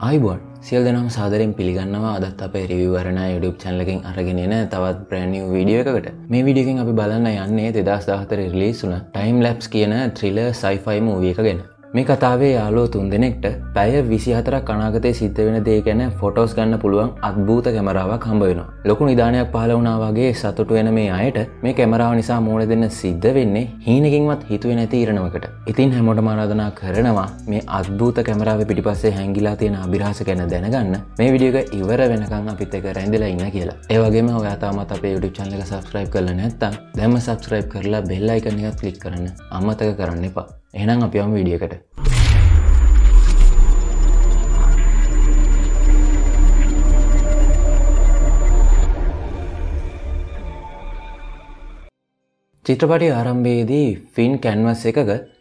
අයිබොන් සියල් දෙනම් සාදරෙන් පිළිගන්නවා. අදත් අපේ රිවිවරණ YouTube චැනලකින් අරගෙනන තවත් ප්‍රෑනිව් වීඩියෝ එකකට. මේ විඩියකින් අපි බලන්න යන්නේ දෙදස් දාහතර රිලිසුන ටයිම් ලැප්ස් කියන ත්‍රිල සයිෆයි මූවිය එක ගැන මේ කතාවේ යාලෝ තුන් දෙනෙක්ට පැය විසි හතර කනාගතය සිද්ධ වෙන දේ ගැන ෆොටෝස් ගන්න පුළුවන් අත්භූත කැමරාවක් හම්බ වෙන ලොකු නිධානයක් පහල වනාවගේ සතුට වෙන මේ අයට මේ කැමරාව නිසා මෝන දෙන්න සිද්ධ වෙන්නේ හීනකින්වත් හිතුව නැති ඉරණවකට ඉතින් හැමෝට මාරාධනා කරනවා මේ අත්භූත කැමරාව පිටිපස්සේ හැංගිලා තියෙන අභිරහස ගැන දැනගන්න. මේ විඩියක ඉවර වෙනකං අපිත් එක රැඳලා ඉන්න කියලා. ඒවගේම ඔයාතාමත් අපේ YouTube චැනල සබස්ක්‍රයිබ් කරල නැත්තම් දැම සබස්ක්‍රයිබ් කරලා බෙල්ල එකනිකත් කලික් කරන්න. අමතක කරන්න එපා. එහෙනම් අපි යමු වීඩියකට. චිත්‍රපටි ආරම්භයේදී ෆින් කැන්වස් එකක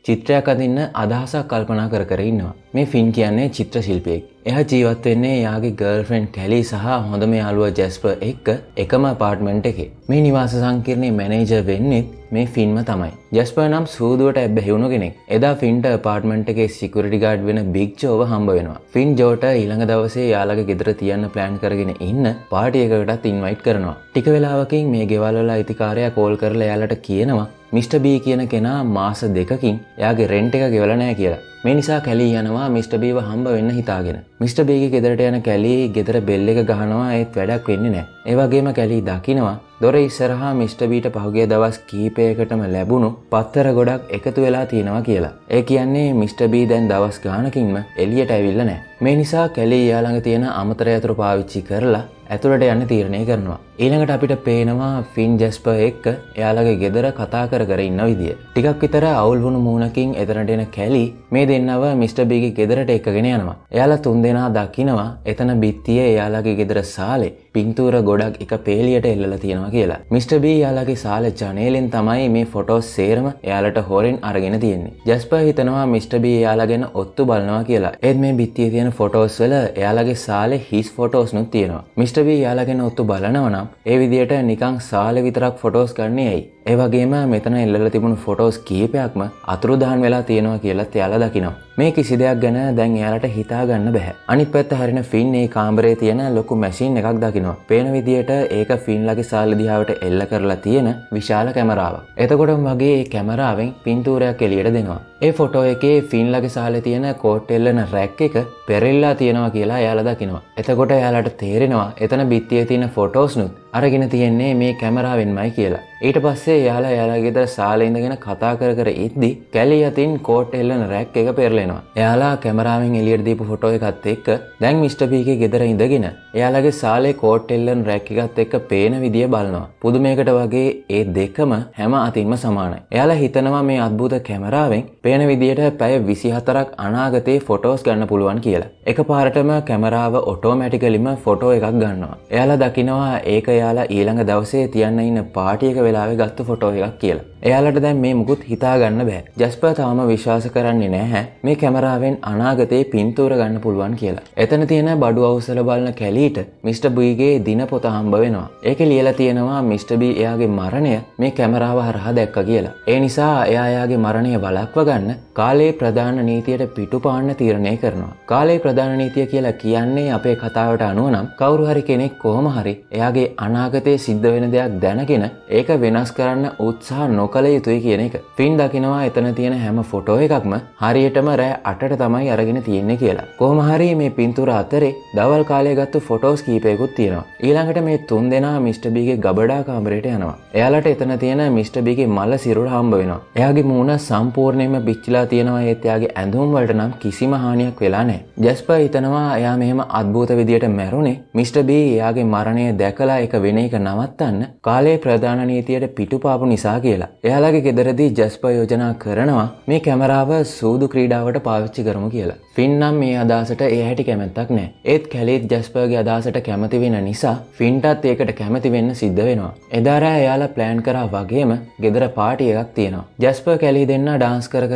චිත්‍රයක් අදින්න අදහසක් කල්පනා කර කර ඉන්නවා. මේ ෆින් කියන්නේ චිත්‍ර ශිල්පියෙක්. එයා ජීවත් වෙන්නේ එයාගේ ගර්ල්ෆ්‍රෙන්ඩ් කැලි සහ හොඳම යාළුවා ජැස්පර් එක්ක එකම අපාර්ට්මන්ට් එකේ. මේ නිවාස සංකීර්ණයේ මැනේජර් වෙන්නේ මේ ෆිල්ම තමයි. ජැස්පර් නම් සූදුවට ඇබ්බැහිවුණු කෙනෙක්. එදා ෆින්ට අපාර්ට්මන්ට් එකේ සිකියුරිටි ගාඩ් වෙන බිග් ජෝව හම්බ වෙනවා. ෆින් ජෝට ඊළඟ දවසේ යාළගේ ගෙදර තියන්න ප්ලෑන් කරගෙන ඉන්න පාටි එකකටත් ඉන්වයිට් කරනවා. ටික වෙලාවකින් මේ ගෙවල් වල අයිතිකාරයා කෝල් කරලා එයාලට කියනවා මිස්ට බී කියන කෙනා මාස දෙකකින් එයාගේ රෙන්ට් එක ගෙවල නෑ කියලා. මේ නිසා කැලී යනවා මිස්ට බීව හම්බ වෙන්න හිතාගෙන. මිස්ට බීගේ ගෙදරට යන කැලී ගෙදර බෙල්ල එක ගහනවා ඒත් වැඩක් වෙන්නේ නෑ. ඒවගේම කැලී දකිනවා දොර ඉස්සරහා මිස්ට බීට පහුගේ දවස් කීපයකටම ලැබුණු පත්තර ගොඩක් එකතු වෙලා තියෙනවා කියලා. ඒ කියන්නේ මිස්ට බී දැන් දවස් ගානකින්ම එලියට ඇවිල්ල නෑ. මේ නිසා කැලී යාළඟ තියෙන අමතර ඇතුරු පාවිච්චි කරලා ඇතුළට යන්න තීරණය කරනවා. ඊළඟට අපිට පේනවා ෆින් ජෙස්ප එක්ක එයාලගේ ගෙදර කතා කර කර ඉන්න විදිිය. ටිකක් විතර අවුල්වුණු මූනකින් එතනට එන කැලි මේ දෙන්නව මිස්ට බිගි ගෙදරට එකගෙන යනවා. එයාලා තුන් දෙනා දකිනවා එතන බිත්තිය එයාලගේ ගෙදර සාලේ පින්තූර ගොඩක් එක පේලියට එල්ලල තියෙනවා කියලා. මිස්ට බී යාලගේ සාල ජනේලෙන් තමයි මේ ෆොටෝස් සේරම එයාලට හොරෙන් අරගෙන තියෙන්නේ. ජස්ප හිතනවා මිස්ට බී යාලාගෙන ඔත්තු බලනවා කියලා. ඒත් මේ බිත්තිය තියෙන ෆොටෝස් වල එයාලගේ සාලේ හිස් ෆොටෝස් නුත් තියෙනවා. මිස්ට බී යාලාගෙන ඔත්තු බලනවනම් ඒ විදියට නිකං සාලෙ විතරක් ෆොටෝස් ගන්නේ ඇයි. ඒවගේම මෙතන එල්ල තිබුණු ෆොටෝස් කීපයක්ම අතුරුදහන් වෙලා තියෙනවා කියලත් යාල දකිනවා. මේ කිසි දෙයක් ගැන දැන් එයාලට හිතාගන්න බැහැ. අනිත් පැත්ත හරින ෆින් ඒ කාමරේ තියෙන ලොකු මැසින් එකක් දකිනවා. පේන විදියට ඒක ෆින්ලගේ සාල දිහාවට එල්ල කරලා තියෙන විශාල කැමරාවක්. එතකොටම වගේ ඒ කැමරාවෙන් පින්තූරයක් එළියට දෙනවා. ඒ ෆොටෝ එකේ ෆින්ලගේ සාලේ තියෙන කෝට් එල්ලන රැක් එක පෙරෙල්ලා තියෙනවා කියලා එයාලා දකිනවා. එතකොට එයාලට තේරෙනවා එතන බිත්තියේ තියෙන ෆොටෝස්නුත් අරගෙන තියෙන්නේ මේ කැමරාවෙන්මයි කියලා. ඊට පස්සේ යාලා යාලාගෙදර සාලඉඳගෙන කතා කර කර ඉද්දි කැලි අතින් කෝට් එල්ලන රැක් එක පෙරලෙනවා. එයාලා කැමරාවෙන් එලියට දීපු ෆොටෝ එකත් එක්ක දැන් මිස්ටර් පීගේ ගෙදර ඉඳගෙන එයාලගේ සාලේ කෝට් එල්ලන රැක් එකත් එක්ක පේන විදිය බලනවා. පුදුමයකට වගේ ඒ දෙකම හැම අතින්ම සමානයි. එයාලා හිතනවා මේ අద్භූත කැමරාවෙන් පේන විදියට පැය 24ක් අනාගතේ ෆොටෝස් ගන්න පුළුවන් කියලා. එකපාරටම කැමරාව ඔටෝමැටිකලිම ෆොටෝ එකක් ගන්නවා. එයාලා දකිනවා ඒක එයාලා ඊළඟ දවසේ තියන්න ඉන්න පාටියක වෙලාවෙ ගත්තු ෆොටෝ එකක් කියලා. එයාලට දැන් මේ මුකුත් හිතාගන්න බෑ. ජස්ප තාම විශ්වාස කරන්නේ නැහැ මේ කැමරාවෙන් අනාගතයේ පින්තූර ගන්න පුළුවන් කියලා. එතන තියෙන බඩු අවසල බලන කැලීට මිස්ට බීගේ දින පොත හම්බ වෙනවා. ඒක ලියලා තියෙනවා මිස්ට බී එයාගේ මරණය මේ කැමරාව හරහා දැක්ක කියලා. ඒ නිසා එයා එයාගේ මරණය වලක්ව ගන්න කාලේ ප්‍රධාන නීතියට පිටුපාන්න තීරණය කරනවා. කාලේ ප්‍රධාන නීතිය කියලා කියන්නේ අපේ කතාවට අනුව නම් කවුරු හරි කෙනෙක් කොහොම හරි එයාගේ අනාගතයේ සිද්ධ වෙන දෙයක් දැනගෙන ඒක වෙනස් කරන්න උත්සාහ නොකළ යුතුයි කියන එක. ෆින් දකිනවා එතන තියෙන හැම ෆොටෝ එකක්ම හරියටම රෑ අටට තමයි අරගෙන තියෙන්නේ කියලා. කොහොම හරි මේ පින්තූර අතරේ දවල් කාලය ගත්තු ෆොටෝස් කීපයකුත් තියෙනවා. ඊළඟට මේ තුන් දෙනා මිස්ටර් බීගේ ගබඩා කාමරයට යනවා. එයාලට එතන තියෙන මිස්ටර් බීගේ මල්ල සිරුර හම්බ වෙනවා. එයාගේ මූණ සම්පූර්ණයෙන්ම බිච්චිලා තියෙනවා ඒත් එයාගේ ඇඳුම් වලට නම් කිසිම හානියක් වෙලා නැහැ. ජස්පර් හිතනවා එයා මෙහෙම අద్භූත විදියට මැරුණේ මිස්ටර් බී එයාගේ මරණය දැකලා එක වෙන එක නවත්තන්න කාලේ ප්‍රධාන නීතියට පිටුපාපු නිසා කියලා. එයාලගේ ගෙදරදී ජස්ප යෝජනා කරනවා මේ කැමරාව සූදු ක්‍රීඩාවට පාවිච්චි කරමු කියලා. ෆින්නම් මේ අදසට ඒ හැටි කැමැත්තක් නෑ ඒත් කැලේත් ජස්පර්ගේ අදසට කැමති වෙන නිසා ෆින්ටත් ඒකට කැමති වෙන්න සිද්ධ වෙනවා. එදාරෑ එයාලා ප්ලෑන් කරා වගේම ගෙදර පාටි එකක් තියෙනවා. ජස්පර් කැලි දෙන්න ඩාන්ස් කර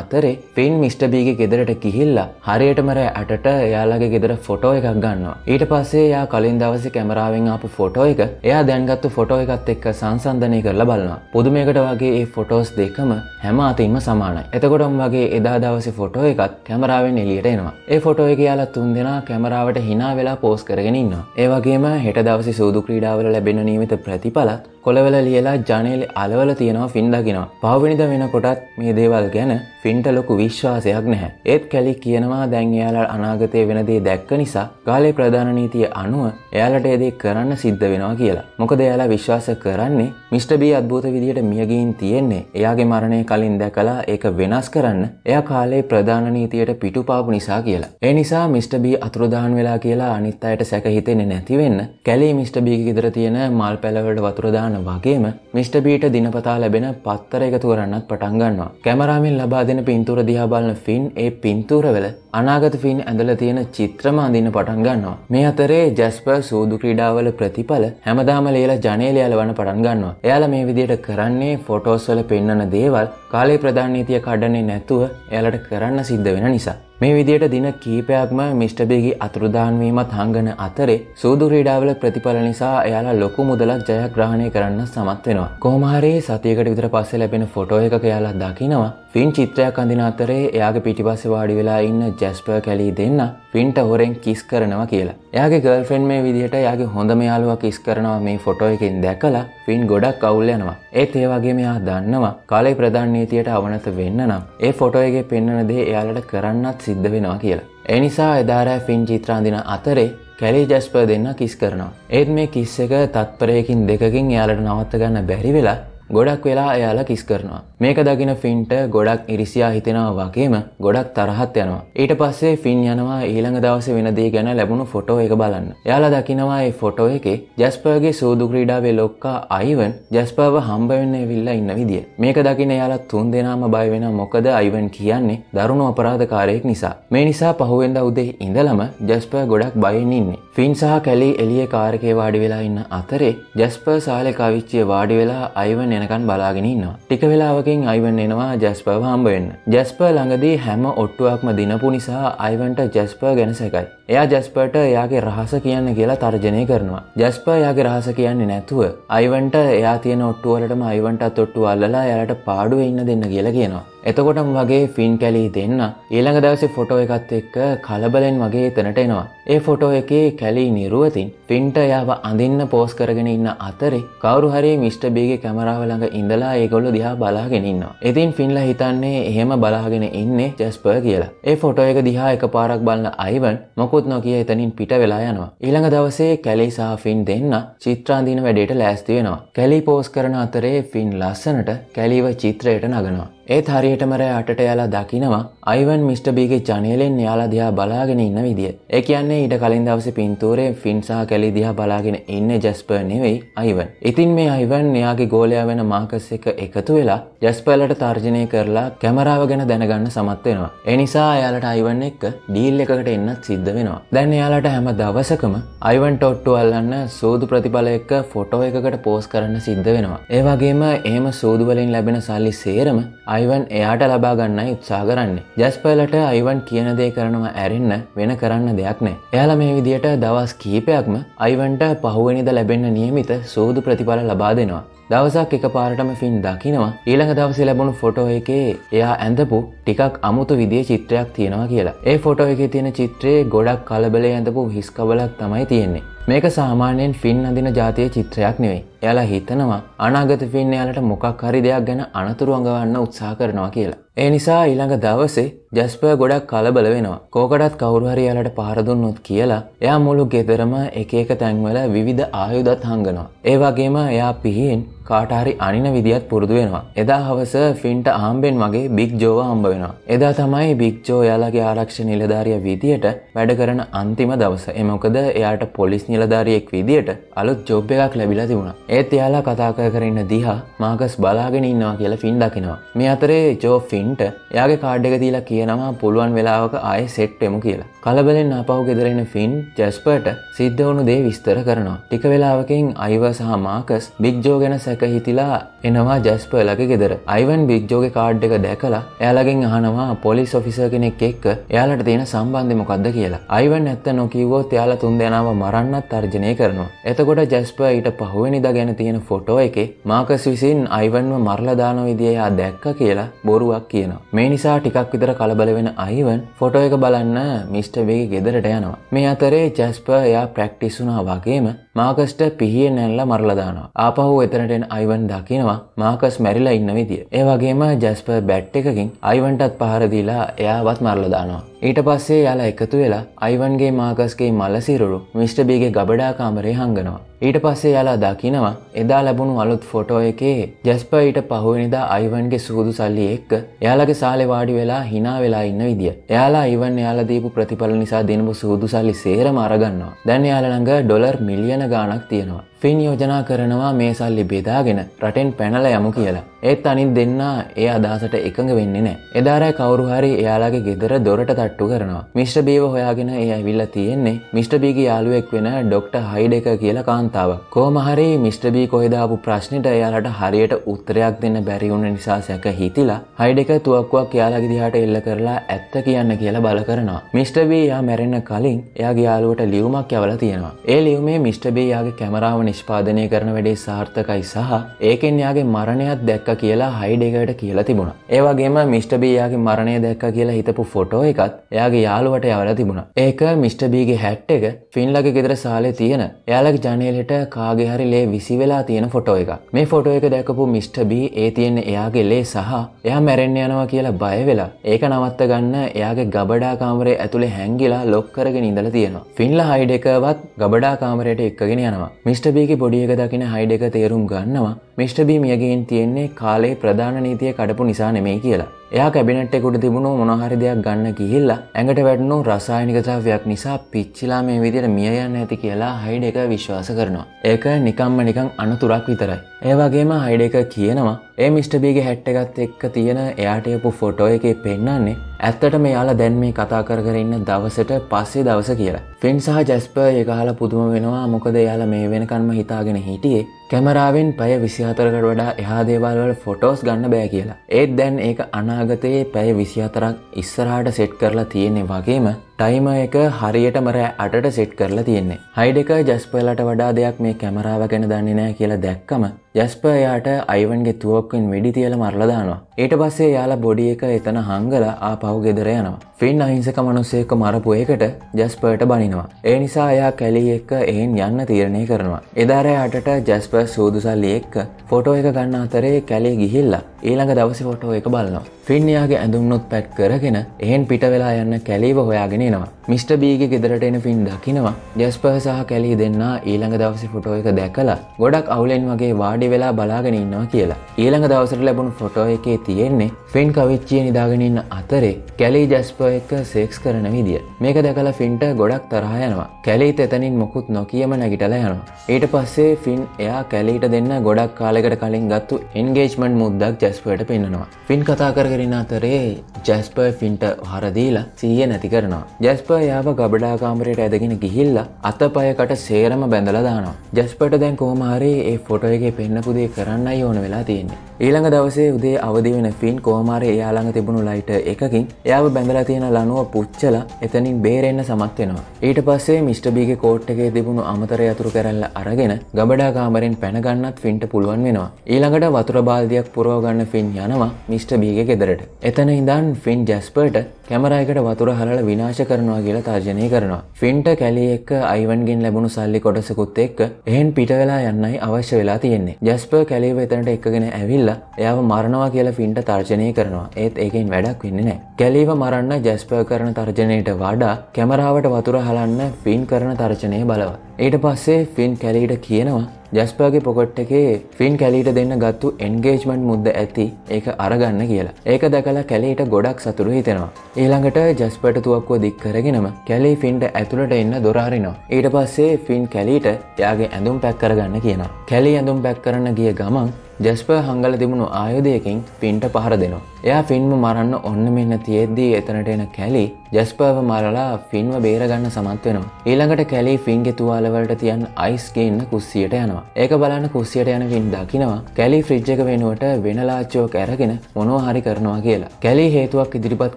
කරන්න අතරේ ෆින් මිස්ටබීගේ ගෙදරට කිහිල්ලා හරියටමර ඇටට එයාලගේ ගෙදර ෆොටෝ එකක් ගන්නවා. ඊට පස්සේ යා කලින් දවස කැමරාවෙන් ආපු ෆොටෝ එක එයා දැන්ගත්තු ෆොටෝ එකත් එක්ක සංසන්ධනය කරලා බලනවා. පුදුමයකට වගේ ඒ ෆොටෝස් දෙකම හැම අතින්ම සමානයි. එතකොටම වගේ එදා දවසේ ෆොටෝ එකත් කැමරාවෙන් එළියට එනවා. ඒ ෆොටෝ එක යාලා තුන් දෙනා කැමරාවට hina වෙලා පෝස් කරගෙන ඉන්නවා. ඒ වගේම හෙට දවසේ සූදු ක්‍රීඩාවල ලැබෙන නියමිත ප්‍රතිඵලත් කොළවල ලියලා ජනේල අලවල තියෙනවා ෆින් දකිනවා. පහුවෙනිද වෙනකොටත් මේ දේවල් ගැන ෆින්ට ලොකු විශ්වාසයක් නැහැ. ඒත් කැලි කියනවා දැන් එයාලා අනාගතය වෙනදේ දැක්ක නිසා ගාලේ ප්‍රධාන නීතිය අනුව එයාලට එදේ කරන්න සිද්ධ වෙනවා කියලා. මොකද එයාලා විශ්වාස කරන්නේ මිස්ටර් බී අද්භූත විදියට මියගින් තියෙන්නේ එයාගේ මරණය කලින් දැකලා ඒක වෙනස් කරන්න එයා කාලේ ප්‍රධාන නීතියට පිටුපාපු නිසා කියලා. ඒ නිසා මිස්ටර් බී අතුරුදහන් වෙලා කියලා අනිත් අයට සැක හිතෙන්නේ නැති වෙන්න කැලි මිස්ටර් බීගේ ගෙදර තියෙන මල් පැලවලට වතුර දාන වගේම මිස්ටර් බීට දිනපතා ලැබෙන පත්තර එකතු කරන්නත් පටන් ගන්නවා. කැමරාවෙන් ලබා දෙන පින්තූර දිහා බලන ෆින් ඒ පින්තූරවල අනාගත ෆින් ඇඳලා තියෙන චිත්‍රම අඳින්න පටන් ගන්නවා. මේ අතරේ ජැස්පර් සූදු ක්‍රීඩාවල ප්‍රතිඵල හැමදාම ලියලා ජනේලය යලවන්න පටන් ගන්නවා. එයාලා මේ විදිහට කරන්නේ ෆොටෝස් වල පෙන්වන දේවල් කාලේ ප්‍රධාන නීතිය කඩන්නේ නැතුව එයාලට කරන්න සිද්ධ වෙන නිසා. මේ විදියට දින කීපයක්ම මිස්ටබේගේ අතුරුදාන්වීමත් හංගන අතරේ සූදු ක්‍රීඩාවල ප්‍රතිඵල නිසා එයාලා ලොකු මුදලක් ජයග්‍රහණය කරන්න සමත් වෙනවා. කොහොමහරි සතියකට විතර පස්සේ ලැබෙන ෆොටෝ එකක එයාලා දකිනවා ෆින් චිත්‍රයක් අඳින අතරේ එයාගේ පිටිපස්සේ වාඩි වෙලා ඉන්න ජැස්පර් කැලී දෙන්න ෆින්ට හොරෙන් කිස් කරනවා කියලා. එයාගේ ගර්ල්ෆ්‍රෙන්ඩ් මේ විදිහට එයාගේ හොඳම යාළුවා කිස් කරනවා මේ ෆොටෝ එකෙන් දැකලා ෆින් ගොඩක් අවුල් යනවා. ඒත් ඒ වගේම එයා දන්නවා කාලේ ප්‍රධාන නීතියට අවනත වෙන්න නම් ඒ ෆොටෝ එකේ පෙන්වන දේ එයාලට කරන්නත් සිද්ධ වෙනවා කියලා. ඒ නිසා එදාරෑ ෆින් චිත්‍ර අඳින අතරේ කැලි ජැස්පර් දෙන්න කිස් කරනවා. ඒත් මේ කිස් එක තත්පරයකින් දෙකකින් එයාලට නවත්ත ගන්න බැරි වෙලා ගොඩක් වෙලා එයාලා කිස් කරනවා. මේක දකින ෆින්ට ගොඩක් ඉරිසියා හිතෙනවා වගේම ගොඩක් තරහත් යනවා. ඊට පස්සේ ෆින් යනවා ඊළඟ දවසේ වෙන දේ ගැන ලැබුණු ෆොටෝ එක බලන්න. එයාලා දකිනවා මේ ෆොටෝ එකේ ජැස්පර්ගේ සූදු ක්‍රීඩාවේ ලොක්කා අයිවන් ජැස්පර්ව හම්බ වෙන්න ඇවිල්ලා ඉන්න විදිය. මේක දකින එයාලා තුන් දෙනාම බය වෙන මොකද අයිවන් කියන්නේ දරුණු අපරාධකාරයෙක් නිසා. මේ නිසා පහුවෙන්දා උදේ ඉඳලම ජැස්පර් ගොඩක් බයෙන් ඉන්නේ. ෆින් සහ කැලි එළියේ කාර් එකේ වාඩි වෙලා ඉන්න අතරේ ජැස්පර් සාලේ කවිච්චිය වාඩි වෙලා අයිවන් එනකන් බලාගෙන ඉන්නවා. ටික වෙලාවකින් අයිවන් එනවා ජැස්පර්ව හම්බ වෙන්න. ජැස්පර් ළඟදී හැම ඔට්ටුවක්ම දිනපු නිසා අයිවන්ට ජැස්පර් ගැන සැකයි. එයා ජැස්පර්ට එයාගේ රහස කියන්න කියලා තර්ජනය කරනවා. ජැස්පර් එයාගේ රහස කියන්නේ නැතුව අයිවන්ට එයා තියෙන ඔට්ටුවලටම අයිවන්ටත් ඔට්ටුව අල්ලලා එයාලට පාඩුවේ ඉන්න දෙන්න කියලා කියනවා. එතකොටම වගේ ෆින් කැලී දෙන්න ඊළඟ දවසේ ෆොටෝ එකත් එක්ක කලබලෙන් වගේ එතනට එනවා. ඒ ෆොටෝ එකේ කැලී නිරුවතින් ෆින්ට එයාව අඳින්න පෝස් කරගෙන ඉන්න අතරේ කවුරු හරි මිස්ටර් බීගේ කැමරාව ළඟ ඉඳලා ඒගොල්ලෝ දිහා බලාගෙන ඉන්නවා. ඉතින් ෆින්ලා හිතන්නේ එහෙම බලාගෙන ඉන්නේ ජැස්පර් කියලා. ඒ ෆොටෝ එක දිහා එකපාරක් බලන අයිවන් මොකුත් නොකිය එතනින් පිට වෙලා යනවා. ඊළඟ දවසේ කැලී සහ ෆින් දෙන්න චිත්‍රාන්දින වැඩේට ලෑස්ති වෙනවා. කැලී පෝස් කරන අතරේ ෆින් ලස්සනට කැලීව චිත්‍රයට නගනවා. ඒත් හරියටම රෑ අටට යාලා දකිනවා අයිවන් මිස්ට බීගේ ජනේලෙන් යාලා දිහා බලාගෙන ඉන්න විදිය. ඒ කියන්නේ ඊට කලින් දවසේ පින්තූරේ ෆින් සහ කැලි දිහා බලාගෙන ඉන්නේ ජැස්පර් නෙවෙයි අයිවන්. ඉතින් මේ අයිවන් එයාගේ ගෝලයා වෙන මාකස් එක එකතු වෙලා ජැස්පර්ලට තර්ජනය කරලා කැමරාව ගැන දැනගන්න සමත් වෙනවා. ඒ නිසා එයාලට අයිවන් එක්ක ඩීල් එකකට එන්නත් සිද්ධ වෙනවා. දැන් එයාලට හැම දවසකම අයිවන් ටොට්ටු අල්ලන්න සූදු ප්‍රතිඵල එක්ක ෆොටෝ එකකට පෝස් කරන්න සිද්ධ වෙනවා. ඒ වගේම එහෙම සූදු වලින් ලැබෙන සල්ලි සේරම අයිවන් එයාට ලබා ගන්නයි උත්සාහ කරන්නේ. ජැස්පර්ලට අයිවන් කියන දේ කරනවා ඇරෙන්න වෙන කරන්න දෙයක් නෑ. එයාලා මේ විදියට දවස් කීපයක්ම අයිවන්ට පහුවෙනිද ලැබෙන්න නියමිත සූදු ප්‍රතිඵල ලබා දෙනවා. දවසක් එක පාරටම ෆින් දකිනවා ඊළඟ දවසේ ලැබුණු ෆොටෝ එකේ එයා ඇඳපු ටිකක් අමුතු විදිය චිත්‍රයක් තියෙනවා කියලා. ඒ ෆොටෝ එකේ තියෙන චිත්‍රයේ ගොඩක් කලබලේ ඇඳපු හිස් කබලක් තමයි තියෙන්නේ. මේක සාමාන්‍යයෙන් ෆින් අඳින ජාතිය චිත්‍රයක් නෙවෙයි. එයාලා හිතනවා අනාගත ෆින් එයාලට මොකක් හරි දෙයක් ගැන අනතුරු අඟවන්න උත්සාහ කරනවා කියලා. ඒ නිසා ඊළඟ දවසේ ජස්පර් ගොඩක් කලබල වෙනවා. කෝකටත් කවුරු හරි එයාලට පාර දුන්නොත් කියලා එයා මුළු ගෙදරම එක එක තැන්වල විවිධ ආයුධත් හංගනවා. ඒ වගේම එයා පිහින් කාට හරි අනින විදිහත් පුරුදු වෙනවා. එදා හවස ෆින්ට ආම්බෙන් වගේ බිග් ජෝව හම්බ වෙනවා. එදා තමයි බිග් ජෝ එයාලගේ ආරක්ෂක නිලධාරියා විදියට වැඩ කරන අන්තිම දවස. ඒ මොකද එයාට පොලිස් නිලධාරියෙක් විදියට අලුත් ජොබ් එකක් ලැබිලා තිබුණා. ඒත් එයාලා කතා කර කර ඉන්න දිහා මාකස් බලාගෙන ඉන්නවා කියලා ෆින් දකිනවා. මේ අතරේ ජෝ ෆින්ට එයාගේ කාඩ් එක දීලා කියනවා පුළුවන් වෙලාවක ආයෙ සෙට් වෙමු කියලා. කලබලෙන් ආපහු ගෙදර එන ෆින් ජැස්පර්ට සිද්ධ වුණු දේ විස්තර කරනවා. ටික වෙලාවකින් අයිව සහ මාකස් බිග් ජෝ ගැන සැක හිතිලා එනවා ජැස්පර්ලගේ ගෙදර අයිවන් බිග්ජෝගේ කාඩ් එක දැකලා එයාලගෙන් අහනවා පොලිස් ඔෆිසර් කෙනෙක් එක්ක එයාලට තියෙන සම්බන්ධය මොකක්ද කියලා අයිවන් ඇත්ත නොකිව්වොත් එයාලා තුන් දෙනාව මරන්නත් තර්ජනය කරනවා එතකොට ජැස්පර් ඊට පහුවෙනිදා ගැන තියෙන ෆොටෝ එකේ මාකස් විසින් අයිවන්ව මරලා දාන විදිය එයා දැක්ක කියලා බොරුවක් කියනවා. මේ නිසා ටිකක් විතර කලබල වෙන අයිවන් ෆොටෝ එක බලන්න මිස්ටර් බීගේ ගෙදරට යනවා. මේ අතරේ ජැස්පර් එයා ප්‍රැක්ටිස් වුණා වගේම මාකස්ට පිහිය නැල්ල මරලදානවා ආපහු එතනටෙන් අයිවන් දකිනවා මාකස් මැරිලා ඉන්න විදිය. ඒ වගේම ජැස්පර් බැට් එකකින් අයිවන්ටත් පහරදීලා එයාවත් මරලදානවා ඊට පස්සේ යාලා එකතු වෙලා අයිවන්ගේ මාකස්ගේ මලසිරුරු මිස්ට බීගේ ගබඩා කාමරේ හංගනවා. ඊට පස්සේ යාලා දකිනවා එදා ලැබුණු අලුත් ෆොටෝ එකේ ජැස්ප ඊට පහුවනිදා අයිවන්ගේ සූදු සල්ලි එක්ක එයාලගේ සාලෙ වාඩි වෙලා හිනා වෙලා ඉන්න විදිිය. එයාලා අයිවන් එයාලා දීපු ප්‍රතිඵල නිසා දෙනපු සූදු සල්ලි සේරම අරගන්නවා. දැන් යාලළඟ ඩොලර් මිලියන ගානක් තියෙනවා. ෆින් යෝජනා කරනවා මේ සල්ලි බෙදාගෙන රටෙන් පැනල යමු කියලා. ඒත් අනිත් දෙන්න ඒ අදහසට එකඟ වෙන්නේ නෑ. එදාරෑ කවුරු හරි එයාලාගේ ගෙදර දොරට තට්ටු කරනවා. මිස්ටර් බීව හොයාගෙන ඒ ඇවිල්ලා තියෙන්නේ මිස්ටර් බීගේ යාළුවෙක් වෙන ඩොක්ටර් හයිඩෙක කියලා කාන්තාවක්. කොහොම හරි මිස්ටර් බී කොහෙද ආපු ප්‍රශ්නෙට එයාලට හරියට උත්තරයක් දෙන්න බැරි වුණ නිසා සැක හිතිලා හයිඩෙක තුවක්කුවක් එයාලගේ දිහාට එල්ල කරලා ඇත්ත කියන්න කියලා බල කරනවා. මිස්ටර් බී එයා මැරෙන්න කලින් එයාගේ යාළුවට ලියුමක් යවලා තියෙනවා. ඒ ලියුමේ මිස්ටර් බී යාගේ කැමරාව නිෂ්පාදනය කරන වැඩේ සාර්ථකයි සහ ඒකෙන් යාගේ මරණයක් දැක්ක කියලා හයිඩෙකට කියලා තිබුණා. ඒ වගේම මිස්ටර් බී යාගේ මරණය දැක්ක කියලා හිතපු ෆොටෝ එකත් එයාගේ යාළුවට යවලා තිබුණා. ඒක මිස්ටර් බීගේ හැට් එක ෆින්ලගේ ගෙදර සාලේ තියෙන එයාලගේ ජනේලෙට කාගේ හරි ලේ විසි වෙලා තියෙන ෆොටෝ එක. මේ ෆොටෝ එක දැකපු මිස්ටර් බී ඒ තියෙන්නේ එයාගේ ලේ සහ එයා මැරෙන්න යනවා කියලා බය වෙලා ඒක නවත්ත ගන්න එයාගේ ගබඩා කාමරේ ඇතුලේ හැංගිලා ලොක් කරගෙන ඉඳලා තියෙනවා. ෆින්ලා හයිඩෙකවත් ගබඩා කාමරයට එක්කගෙන යනවා. මිස්ටර් බීගේ බොඩි එක දකින හයිඩෙක තේරුම් ගන්නවා මිස්ටර් බී මියගින් තියෙන්නේ කාලේ ප්‍රධාන නීතිය කඩපු නිසා නෙමෙයි කියලා. එයා කැබිනට් එකට තිබුණු මොනහරි දෙයක් ගන්න ගිහිල්ලා ඇඟට වැටුණු රසායනික ද්‍රව්‍යයක් නිසා පිච්චිලා මේ විදිහට මිය යන්න ඇති කියලා හයිඩ් එක විශ්වාස කරනවා. ඒක නිකම්ම නිකන් අනතුරක් විතරයි. ඒ වගේම හයිඩ් එක කියනවා ඒ මිස්ටර් බීගේ හැට් එකත් එක්ක තියෙන එයාට යපු ෆොටෝ එකේ පෙන්වන්නේ ඇත්තට මෙයාලා දැන් මේ කතා කර කර ඉන්න දවසට පස්සේ දවස කියලා. ෆින් සහ ජැස්පර් ඒක අහලා පුදුම වෙනවා මොකද එයාලා මේ වෙනකන්ම හිතාගෙන හිටියේ කැමරාවෙන් පැය විසිහතරකට වඩා එහා දේවල්වල ෆොටෝස් ගන්න බෑ කියලා. ඒත් දැන් ඒක අනාගතයේ පැය විසිහතරක් ඉස්සරහට සෙට් කරලා තියෙන්නේ වගේම ටයිම එක හරියටම රෑ අටට සෙට් කරලා තියෙන්නේ. හයිඩ එක ජස්පලට වඩා දෙයක් මේ කැමරාව ගැන දන්නේ නෑ කියලා දැක්කම ජස්ප එයාට අයිවන්ගේ තුවක්වෙන් වෙඩි තියල මරලදානවා. ඊට පස්සේ යාලා බොඩි එක එතන හංගල ආ පහු ගෙදර යනවා. ෆින් අහිංසක මනුස්සයක මරපු එකට ජස්පර්ට බනිනවා. ඒ නිසා එයා කැලි එක්ක එහෙන් යන්න තීරණය කරනවා. එදාරෑ අටට ජස්පර් සූදුසල්ලි එක්ක ෆොටෝ එක ගන්න අතරේ කැලේ ගිහිල්ලා ඊළඟ දවස ෆොටෝ එක බලනවා. ෆින්යාගේ ඇඳුම්නුත් පැට් කරගෙන එහෙන් පිට වෙලා යන්න කැලීව හොයාගෙන එනවා. මිස්ට බීගේ ගෙදරට එන ෆින් දකිනවා ජස්පහ සහ කැලී දෙන්න ඊළඟ දවසි ෆොටෝ එක දැකලා ගොඩක් අවුලෙන් වගේ වාඩි වෙලා බලාගෙන ඉන්නවා කියලා. ඊළඟ දවසට ලැබුණු ෆොටෝ එකේ තියෙන්නේ ෆින් කවිච්චිය නිදාගෙන ඉන්න අතරේ කැලී ජස්ප එක්ක සෙක්ස් කරන විදිිය. මේක දැකලා ෆින්ට ගොඩක් තරහ යනවා. කැලීත් එතනින් මොකුත් නොකියම නැගිටල යනවා. ඊට පස්සේ ෆින් එයා කැලීට දෙන්න ගොඩක් කාලෙකට කලින් ගත්තු එන්ගේජ්මන්් මුද්දක් ජැස්පට පෙන්නවා. ෆින් කතා කරගෙන අතරේ ජැස්පර් ෆින්ට හරදීලා සීය නැති කරනවා. ජැස්ප යාව ගබඩාකාමරයට ඇදගෙන ගිහිල්ලා අතපයකට සේරම බැඳල දානවා. ජැස්පට දැන් කෝමහරි ඒ ෆොටෝ එක පෙන්න්නපුදේ කරන්නයි ඕන වෙලා තියෙන්නේ. ඊළඟ දවසේ උදේ අවදි වෙන ෆින් කෝමාරය එයාළඟ තිබුණු ලයිට එකකින් එයාව බැඳලා තියෙන ලනුව පුච්චල එතනින් බේරෙන්න්න සමත් වෙනවා. ඊට පස්සේ මිස්ට බීගේ කෝට් එකේ තිබුණු අමතර යතුරු කරල්ල අරගෙන ගබඩාකාමරෙන් පැනගන්නත් ෆින්ට පුළුවන් වෙනවා. ඊළඟට වතුර බාල්දියක් පුරෝගන්න ෆින් යනවා මිස්ට බීගේ ගෙදරට. එතන ඉදන් ෆින් ජැස්පර්ට කැමරයිකට වතුර හලල විනාශ කරනවා කියලා තර්ජනය කරනවා. ෆින්ට කැලි එක්ක අයිවන්ගෙන් ලැබුණු සල්ලි කොටසකුත් එක්ක එහෙන් පිට වෙලා යන්නයි අවශ්‍ය වෙලා තියෙන්නේ. ජැස්පර් කැලීව එතනට එක්කගෙන ඇවිල්ලා එයාව මරණවා කියලා ෆින්ට තර්ජනය කරනවා. ඒත් ඒකෙන් වැඩක් වෙන්නේ නැහැ. කැලීව මරන්න ජැස්පර් කරන තර්ජනයට වඩා කැමරාවට වතුර හලන්න ෆින් කරන තර්ජනය බලවත්. ඊට පස්සේ ෆින් කැලීට කියනවා ජස්පර්ගේ පොකොට් එකේ ෆින් කැලීට දෙන්න ගත්තු එන්ගේජ්මන්් මුද්ද ඇති ඒක අරගන්න කියලා. ඒක දැකලා කැලීට ගොඩක් සතුරු හිතෙනවා. ඊළඟට ජස්පට තුවක්කුව දික් කරගෙනම කැලී ෆින්ට ඇතුළට එන්න දොරාරිනවා. ඊට පස්සේ ෆින් කැලීට යාගේ ඇඳුම් පැක් කරගන්න කියනවා. කැලී ඇඳුම් පැක් කරන්න ගිය ගමන් ජස්ප හංගල තිබුණු ආයුධයකින් පින්ට පහර දෙනවා. එයා ෆින්ම මරන්න ඔන්න මෙන්න තියෙද්දී එතනට එන කැලි ජස්පර්ව මරලා ෆින්ව බේරගන්න සමත් වෙනවා. ඊළඟට කැලි ෆින්ගේ තුවාලවලට තියන් අයිස් ගේන්න කුස්සියට යනවා. ඒක බලන්න කුස්සියට යන ෆින් දකිනවා කැලි ෆ්‍රිජ් එක වෙනුවට වෙන ලාච්චෝක අරගෙන මොනවා හරි කරනවා කියලා. කැලි හේතුවක් ඉදිරිපත්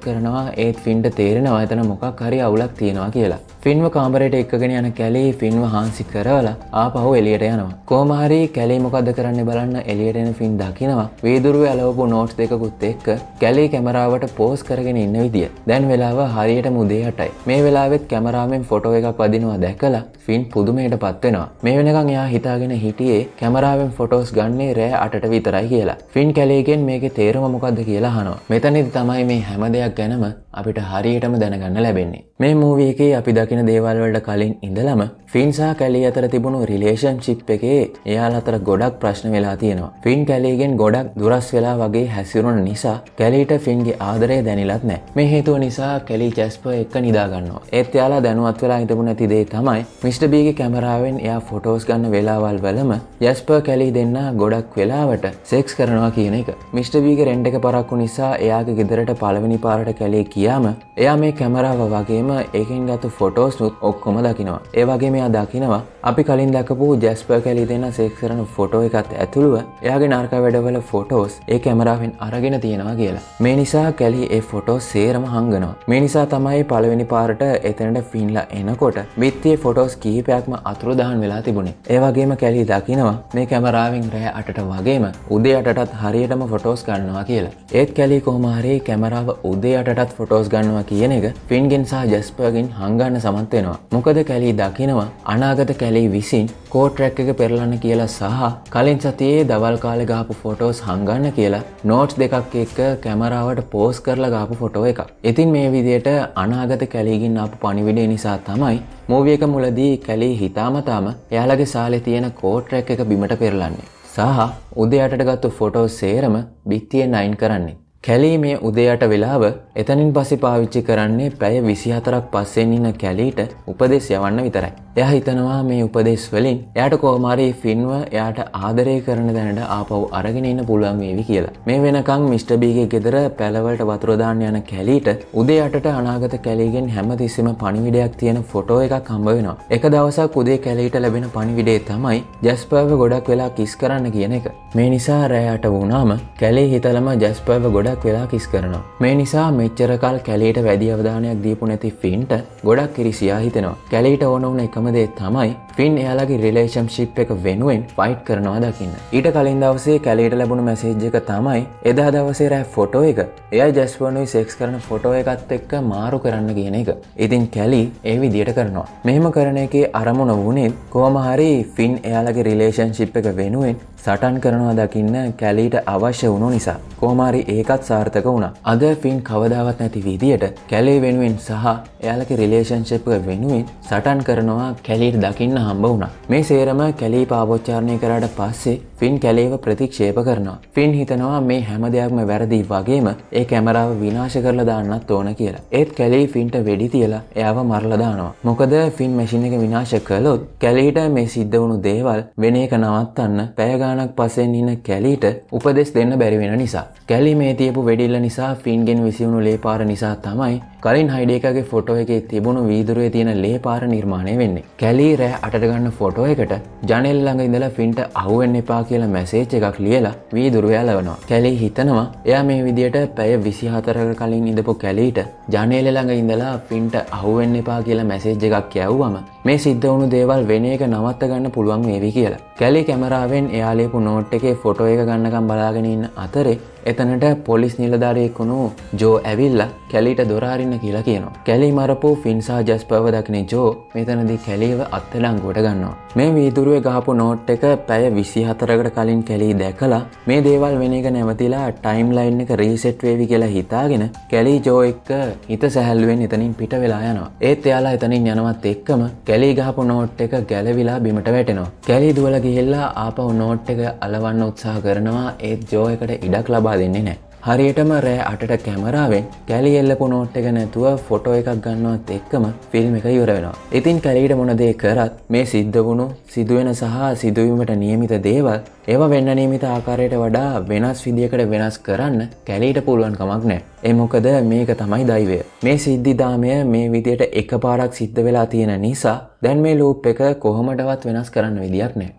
කරනවා ඒත් ෆින්ට තේරෙනවා එතන මොකක් හරි අවුලක් තියෙනවා කියලා. ෆින්ව කාමරයට එක්කගෙන යන කැලි ෆින්ව හාන්සි කරවලා ආපහු එලියට යනවා. කොහොමහරි කැලි මොකද්ද කරන්න බලන්න එලියට එන ෆින් දකිනවා. වීදුරුවේ අලවපු නෝට්ස් දෙකකුත් එක්ක කැලි කැමරාවට පෝස් කරගෙන ඉන්න විදිය. දැන් වෙලාව හරියට මුදේ හටයි. මේ වෙලාවෙත් කැමරාවෙන් ෆොටෝ එකක් වදිනවා දැකලා ෆින් පුදුමයට පත්වෙනවා. මේ වෙනකං එයා හිතාගෙන හිටියේ කැමරාවෙන් ෆොටෝස් ගන්නේ රෑ අටට විතරයි කියලා. ෆින් කැලේගෙන් මේකේ තේරුම මොකද්ද කියලා අහනවා. මෙතනදි තමයි මේ හැම දෙයක් ගැනම අපිට හරියටම දැනගන්න ලැබෙන්නේ. මේ මූවී එකේ අපි දකින දේවල් වලට කලින් ඉඳලම ෆින් සහ කැලී අතර තිබුණු රිලේෂන්ෂිප් එකේ එයාලා අතර ගොඩක් ප්‍රශ්න වෙලා තියෙනවා. ෆින් කැලීගෙන් ගොඩක් දුරස් වෙලා වගේ හැසිරුණ නිසා කැලීට ෆින්ගේ ආදරය දැනිලත් නැහැ. මේ හේතුව නිසා කැලී ජැස්පර් එක්ක නිදා ගන්නවා. ඒත් එයාලා දැනුවත් වෙලා හිටපු නැති දේ තමයි මිස්ටර් බීගේ කැමරාවෙන් එයා ෆොටෝස් ගන්න වෙලාවල් වලම ජැස්පර් කැලී දෙන්න ගොඩක් වෙලාවට සෙක්ස් කරනවා කියන එක. මිස්ටර් බීගේ රෙන්ට් එක පරක්කු නිසා එයාගේ ගෙදරට පළවෙනි පාරට කැලේ කියාම එයා මේ කැමරාව වගේම ඒකෙන් ගත්තු ෆොටෝස් නුත් ඔක්කොම දකිනවා. ඒ වගේ මෙයා දකිනවා අපි කලින් දැකපු ජැස්පර් කැලී දෙන්න සෙක්ස් කරන ෆොටෝ එකත් ඇතුළුව එයාගේ නර්ක වැඩවල ෆොටෝස් ඒ කැමරාවෙන් අරගෙන තියෙනවා කියලා. මේ නිසා කැලි ඒ ෆොටෝ සේරම හංගනවා. මේ නිසා තමයි පළවෙනි පාරට එතනට ෆින්ලා එනකොට බිත්තියේ ෆොටෝස් කීපයක්ම අතුරුදහන් වෙලා තිබුණේ. ඒ වගේම කැලි දකිනවා මේ කැමරාවෙන් රෑ අටට වගේම උදේ අටටත් හරියටම ෆොටෝස් ගන්නවා කියලා. ඒත් කැලි කොහොම හරි කැමරාව උදේ අටටත් ෆොටෝස් ගන්නවා කියන එක ෆින්ගෙන් සහ ජස්පර්ගෙන් හංගන්න සමත් වෙනවා. මොකද කැලි දකිනවා අනාගත කැලි විසින් කෝට්‍රැක් එක පෙරලන්න කියලා සහ කලින් සතියේ දවල් කාලෙ ගාපු ෆොටෝස් හංගන්න කියලා නෝට්ස් දෙකක් එක්ක කැමරාවට පෝස් කරලා ගාපු ෆොටෝ එකක්. ඉතින් මේ විදියට අනාගත කැලීගින් අප පනිවිඩේ නිසා තමයි මූවිය එක මුලදී කැලී හිතාමතාම එයාලගේ සාලෙ තියෙන කෝට්‍රැක් එක බිමට පෙරලන්නේ. සහ උදයටට ගත්තු ෆොටෝ සේරම බිත්තියෙන් අයින් කරන්නේ. කැලී මේ උදයට වෙලාව එතනින් පසි පාවිච්චි කරන්නේ පැය විසිහතරක් පස්සෙන් ඉන්න කැලීට උපදෙස් යවන්න විතරයි. එයා හිතනවා මේ උපදෙස් වලින් එයාට කෝමාරී ෆින්ව එයාට ආදරය කරන දැනට ආපව් අරගෙන ඉන්න පුළුවන් වේවි කියලා. මේ වෙනකං මිස්ටර් බීගේ ගෙදර පැලවලට වතුර දාන්න යන කැලීට උදේ යටට අනාගත කැලීගෙන් හැමතිස්සෙම පණිවිඩයක් තියෙන ෆොටෝ එකක් හම්බ වෙනවා. එක දවසක් උදේ කැලීට ලැබෙන පණිවිඩේ තමයි ජැස්පර්ව ගොඩක් වෙලා කිස් කරන්න කියන එක. මේ නිසා රෑයට වුණාම කැලේ හිතලම ජැස්පර්ව ගොඩක් වෙලා කිස් කරනවා. මේ නිසා මෙච්චරකල් කැලේට වැඩි අවධානයක් දීපු නැති ෆින්ට ගොඩක් කිරිසියා හිතෙනවා. කැලීට ඕන වුණ එකම දේ තමයි ෆින් එයාලගේ රිලේෂම්ශිප් එක වෙනුවෙන් ෆයිට් කරනවා දකින්න. ඊට කලින් දවසේ කැලේට ලැබුණු මැසේජ් එක තමයි එදා දවසේ රෑ ෆොටෝ එක එයා ජස්වනුයි සෙක්ස් කරන ෆොටෝ එකත් එක්ක මාරු කරන්න කියන එක. ඉතින් කැලි ඒ විදියට කරනවා. මෙහෙම කරන එකේ අරමුණ වුණේ කොහොම හරි ෆින් එයාලගේ රිලේෂන්ශිප් එක වෙනුවෙන් සටන් කරනවා දකින්න කැලීට අවශ්‍ය වුණු නිසා. කෝමාරි ඒකත් සාර්ථක වුණා. අද ෆින් කවදාවත් නැති විදියට කැලේ වෙනුවෙන් සහ එයාලගේ රිලේෂන්ශිප් වෙනුවෙන් සටන් කරනවා කැලීට දකින්න හම්බ වුණා. මේ සේරම කැලී පාපොච්චාරණය කරාට පස්සේ ෆින් කැලේව ප්‍රතික්ෂේප කරනවා. ෆින් හිතනවා මේ හැම දෙයක්ම වැරදි වගේම ඒ කැමරාව විනාශ කරලා දාන්නත් ඕන කියලා. ඒත් කැලේ ෆින්ට වෙඩි තියලා එයාව මරලා දානවා. මොකද ෆින් මැෂින් එක විනාශ කළොත් කැලීට මේ සිද්ධ වුණු දේවල් වෙන එක නවත්තන්න පැය ගාණක් පස්සෙන් ඉන්න කැලීට උපදෙස් දෙන්න බැරි වෙන නිසා. කැලි මේ තියපු වෙඩිල්ල නිසා ෆින්ගෙන් විසිවුණු ලේ පාර නිසා තමයි කලින් හයිඩේකගේ ෆොටෝ එකේ තිබුණු වීදුරුවේ තියෙන ලේ පාර නිර්මාණය වෙන්නේ. කැලී රෑ අටට ගන්න ෆොටෝ එකට ජනෙල් ළඟ ඉඳලා ෆින්ට අහුවෙන්න එපා කියලා මැසේජ් එකක් ලියලා වීදුරුව යලවනවා. කැලී හිතනවා එයා මේ විදියට පැය 24කට කලින් ඉඳපු කැලීට ජනේල ළඟ ඉඳලා ෆින්ට අහුවෙන්න එපා කියලා මැසේජ් එකක් යවුවම මේ සිද්ධ වුණු දේවල් වෙන එක නවත්ත ගන්න පුළුවන් වේවි කියලා. කැලි කැමරාවෙන් එයා ලියපු නෝට් එකේ ෆොටෝ එක ගන්නකම් බලාගෙන ඉන්න අතරේ එතනට පොලිස් නිලධාරයෙකුණු ජෝ ඇවිල්ලා කැලිට දොරාරින්න කියලා කියනවා. කැලි මරපු ෆින්සා ජස්පව දකින ජෝ මෙතනදි කැලීව අත්තලංගුවට ගන්නවා. මේ වීදුරුවේ ගහපු නෝට් එක පැය විසි හතරකට කලින් කැලී දැකලා මේ දේවල් වෙන එක නැවතිලා ටයිම් ලයින් එක රීසෙට් වේවි කියලා හිතාගෙන කැලී ජෝ එක්ක හිත සැහැල්ලුවෙන් එතනින් පිට වෙලා යනවා. ඒත් එයාලා එතනින් යනවත් එක්කම කැලී ගහපු නෝට් එක ගැලවිලා බිමට වැටෙනවා. කැලී දුවල ගිහිල්ලා ආපහු නෝට් එක අලවන්න උත්සාහ කරනවා ඒත් ජෝ එකට ඉඩක් ලබා දෙන්නේ නැහැ. හරියටම රෑ අටට කැමරාවෙන් කැලි එල්ලපු නෝට් එක නැතුව ෆොටෝ එකක් ගන්නවත් එක්කම ෆිල්ම් එක ඉවර වෙනවා. ඉතින් කැලීට මොනදේ කරත් මේ සිද්ධ වුණු සිදුවෙන සහ සිදුවීමට නියමිත දේවල් ඒව වෙන්න නියමිත ආකාරයට වඩා වෙනස් විදිකට වෙනස් කරන්න කැලීට පුළුවන් කමක් නෑ. එමොකද මේක තමයි දයිවය. මේ සිද්ධිදාමය මේ විදියට එක පාරක් සිද්ධ වෙලා තියෙන නිසා දැන් මේ ලූප් එක කොහොමටවත් වෙනස් කරන්න විදියක් නෑ.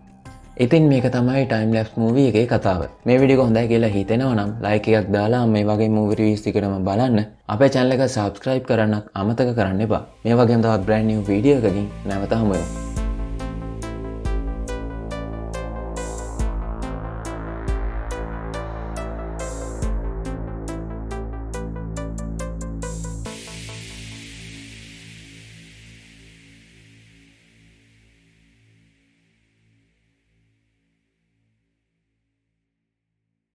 ඉතින් මේක තමයි ටයිම් ලැස් මූවිය එකේ කතාව. මේ විඩි හොඳයි කියලා හිතෙනව නම් ලයික එකක් දාලා මේ වගේ මූවිරිවිස්තිකටම බලන්න. අපේ චැනල එක සබස්ක්‍රයිබ් කරන්නත් අමතක කරන්න එපා. මේ වගේ තවත් බ්‍රන්ඩ් නිව් වීඩියෝ එකකින් නැවත හමුවෙමු.